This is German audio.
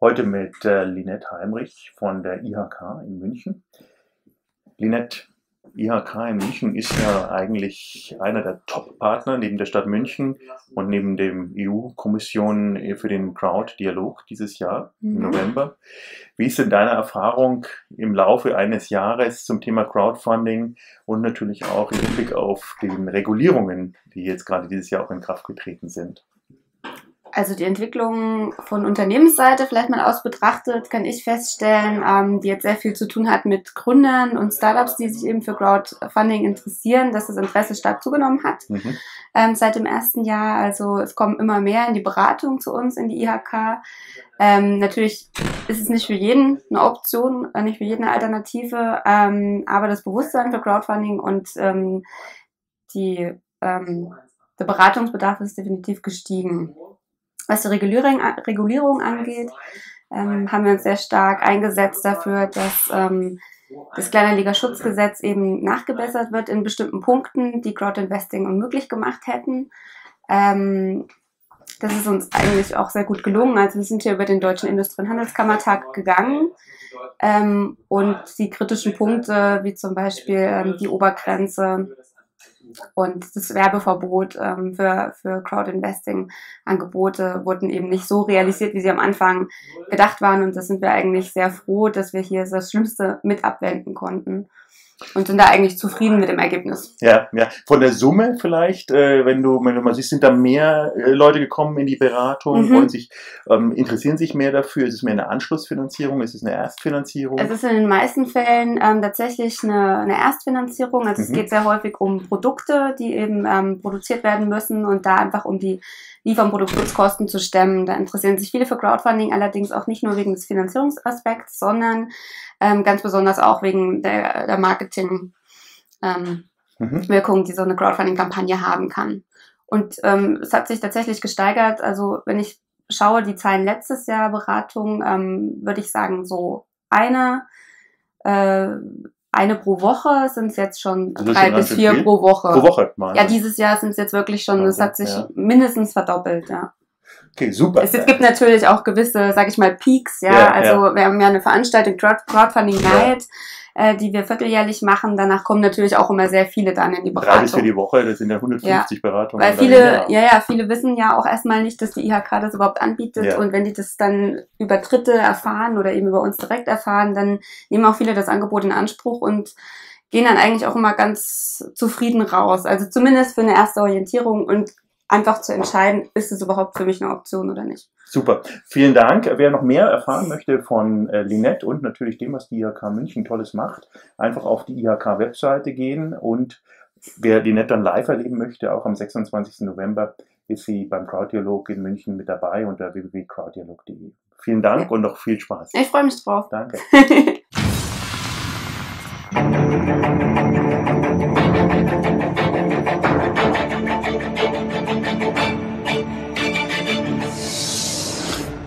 Heute mit äh, Linette Heimrich von der IHK in München. Linette, IHK in München ist ja eigentlich einer der Top-Partner neben der Stadt München und neben dem EU-Kommission für den Crowd-Dialog dieses Jahr im Mhm. November. Wie ist denn deine Erfahrung im Laufe eines Jahres zum Thema Crowdfunding und natürlich auch im Hinblick auf die Regulierungen, die jetzt gerade dieses Jahr auch in Kraft getreten sind? Also die Entwicklung von Unternehmensseite vielleicht mal aus betrachtet, kann ich feststellen, ähm, die jetzt sehr viel zu tun hat mit Gründern und Startups, die sich eben für Crowdfunding interessieren, dass das Interesse stark zugenommen hat Mhm. ähm, seit dem ersten Jahr. Also es kommen immer mehr in die Beratung zu uns, in die IHK. Ähm, natürlich ist es nicht für jeden eine Option, äh, nicht für jeden eine Alternative, ähm, aber das Bewusstsein für Crowdfunding und ähm, die, ähm, der Beratungsbedarf ist definitiv gestiegen. Was die Regulierung, Regulierung angeht, ähm, haben wir uns sehr stark eingesetzt dafür, dass ähm, das Kleinanlegerschutzgesetz eben nachgebessert wird in bestimmten Punkten, die Crowdinvesting unmöglich gemacht hätten. Ähm, das ist uns eigentlich auch sehr gut gelungen. Also wir sind hier über den Deutschen Industrie- und Handelskammertag gegangen ähm, und die kritischen Punkte, wie zum Beispiel ähm, die Obergrenze und das Werbeverbot ähm, für, für Crowdinvesting-Angebote wurden eben nicht so realisiert, wie sie am Anfang gedacht waren. Und da sind wir eigentlich sehr froh, dass wir hier das Schlimmste mit abwenden konnten und sind da eigentlich zufrieden mit dem Ergebnis. Ja, ja. Von der Summe vielleicht, äh, wenn du, wenn du mal siehst, sind da mehr äh, Leute gekommen in die Beratung Mhm. und sich ähm, interessieren sich mehr dafür? Ist es mehr eine Anschlussfinanzierung? Ist es eine Erstfinanzierung? Es ist in den meisten Fällen ähm, tatsächlich eine, eine Erstfinanzierung. Also es Mhm. geht sehr häufig um Produkte, die eben ähm, produziert werden müssen und da einfach um die Liefer- Produktionskosten zu stemmen. Da interessieren sich viele für Crowdfunding, allerdings auch nicht nur wegen des Finanzierungsaspekts, sondern ähm, ganz besonders auch wegen der, der Marketing. Ähm, mhm. Wirkung, die so eine Crowdfunding-Kampagne haben kann. Und ähm, es hat sich tatsächlich gesteigert. Also wenn ich schaue, die Zahlen letztes Jahr Beratung, ähm, würde ich sagen, so eine, äh, eine pro Woche sind es jetzt schon Das ist drei schon bis vier viel. pro Woche. Pro Woche mal. Ja, dieses Jahr sind es jetzt wirklich schon, es hat sich ja. mindestens verdoppelt, ja. Okay, super. Es gibt natürlich auch gewisse, sag ich mal, Peaks, ja. Ja, also wir haben ja eine Veranstaltung, Crowd Crowdfunding Ja. Night, äh, die wir vierteljährlich machen. Danach kommen natürlich auch immer sehr viele dann in die Drei Beratung. bis für die Woche, das sind ja 150 Beratungen. Weil viele, ja, ja, viele wissen ja auch erstmal nicht, dass die IHK das überhaupt anbietet. Ja. Und wenn die das dann über Dritte erfahren oder eben über uns direkt erfahren, dann nehmen auch viele das Angebot in Anspruch und gehen dann eigentlich auch immer ganz zufrieden raus. Also zumindest für eine erste Orientierung und einfach zu entscheiden, ist es überhaupt für mich eine Option oder nicht. Super, vielen Dank. Wer noch mehr erfahren möchte von äh, Linette und natürlich dem, was die IHK München Tolles macht, einfach auf die IHK-Webseite gehen und wer Linette dann live erleben möchte, auch am 26. November ist sie beim Crowddialog in München mit dabei unter www.crowddialog.de. Vielen Dank ja. und noch viel Spaß. Ich freue mich drauf. Danke.